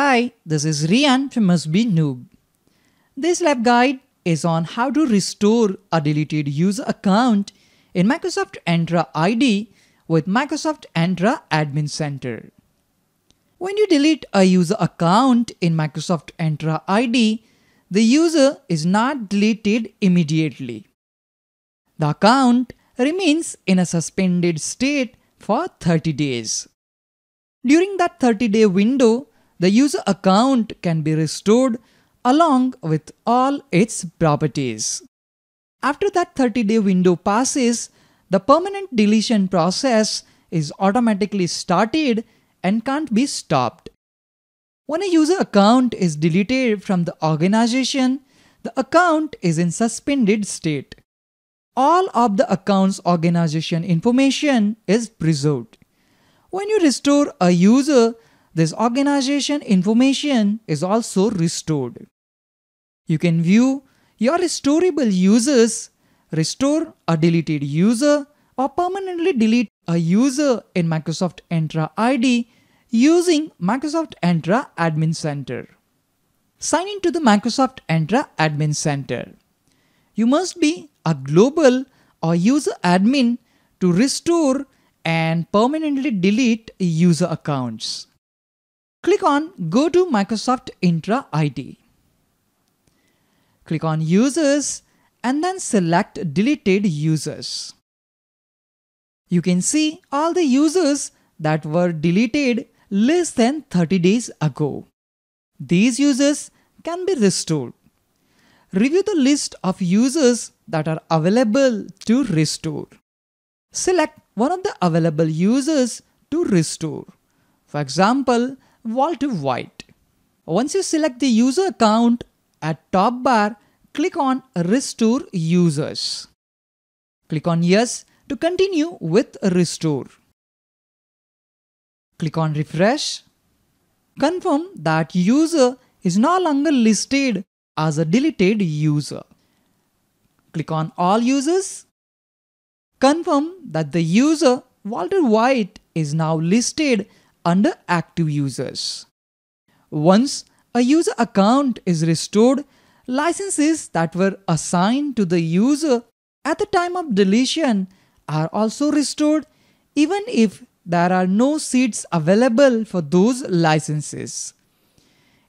Hi, this is Rian from Must Be Noob. This lab guide is on how to restore a deleted user account in Microsoft Entra ID with Microsoft Entra Admin Center. When you delete a user account in Microsoft Entra ID, the user is not deleted immediately. The account remains in a suspended state for 30 days. During that 30 day window, the user account can be restored along with all its properties. After that 30 day window passes, the permanent deletion process is automatically started and can't be stopped. When a user account is deleted from the organization, the account is in suspended state. All of the account's organization information is preserved. When you restore a user, this organization information is also restored. You can view your restorable users, restore a deleted user, or permanently delete a user in Microsoft Entra ID using Microsoft Entra Admin Center. Sign into the Microsoft Entra Admin Center. You must be a global or user admin to restore and permanently delete user accounts. Click on Go to Microsoft Entra ID. Click on Users and then select Deleted Users. You can see all the users that were deleted less than 30 days ago. These users can be restored. Review the list of users that are available to restore. Select one of the available users to restore. For example, Walter White. Once you select the user account at top bar, click on Restore Users. Click on Yes to continue with Restore. Click on Refresh. Confirm that user is no longer listed as a deleted user. Click on All Users. Confirm that the user Walter White is now listed under active users. Once a user account is restored, licenses that were assigned to the user at the time of deletion are also restored even if there are no seats available for those licenses.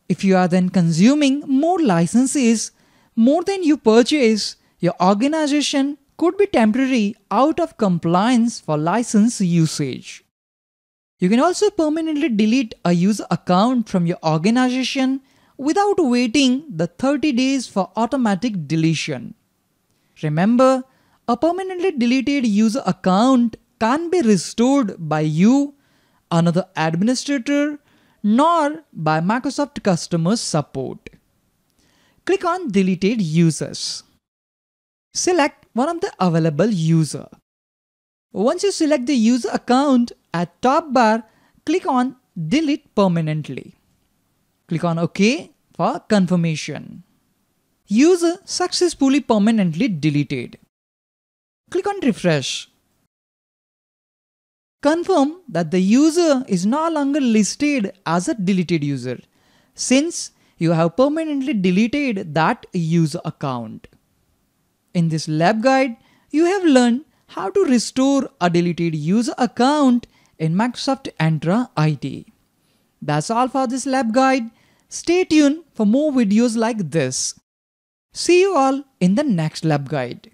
If you are then consuming more licenses, more than you purchase, your organization could be temporarily out of compliance for license usage. You can also permanently delete a user account from your organization without waiting the 30 days for automatic deletion. Remember, a permanently deleted user account can't be restored by you, another administrator, nor by Microsoft customer support. Click on deleted users. Select one of the available user. Once you select the user account at top bar, click on delete permanently. Click on OK for confirmation. User successfully permanently deleted. Click on refresh. Confirm that the user is no longer listed as a deleted user since you have permanently deleted that user account. In this lab guide, you have learned how to restore a deleted user account in Microsoft Entra ID. That's all for this lab guide. Stay tuned for more videos like this. See you all in the next lab guide.